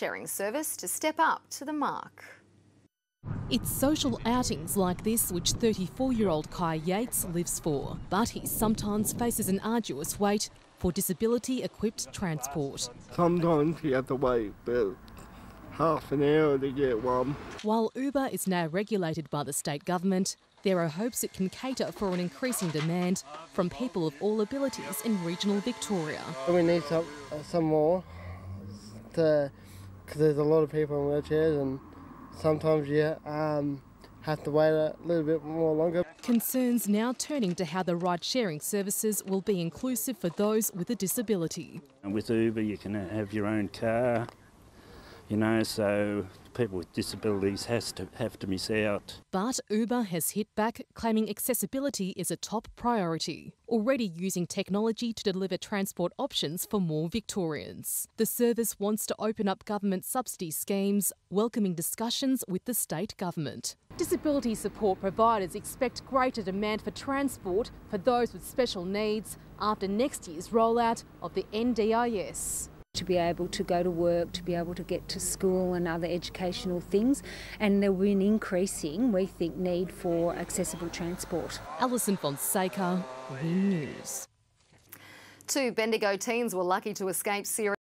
sharing service to step up to the mark. It's social outings like this which 34 year old Kai Yates lives for, but he sometimes faces an arduous wait for disability equipped transport. Sometimes you have to wait about half an hour to get one. While Uber is now regulated by the state government, there are hopes it can cater for an increasing demand from people of all abilities in regional Victoria. We need some, uh, some more because there's a lot of people in wheelchairs and sometimes you um, have to wait a little bit more longer. Concerns now turning to how the ride sharing services will be inclusive for those with a disability. And with Uber, you can have your own car, you know, so people with disabilities has to have to miss out. But Uber has hit back, claiming accessibility is a top priority, already using technology to deliver transport options for more Victorians. The service wants to open up government subsidy schemes, welcoming discussions with the state government. Disability support providers expect greater demand for transport for those with special needs after next year's rollout of the NDIS to be able to go to work, to be able to get to school and other educational things. And there will be an increasing, we think, need for accessible transport. Alison Fonseca, WIN News. Two Bendigo teens were lucky to escape serious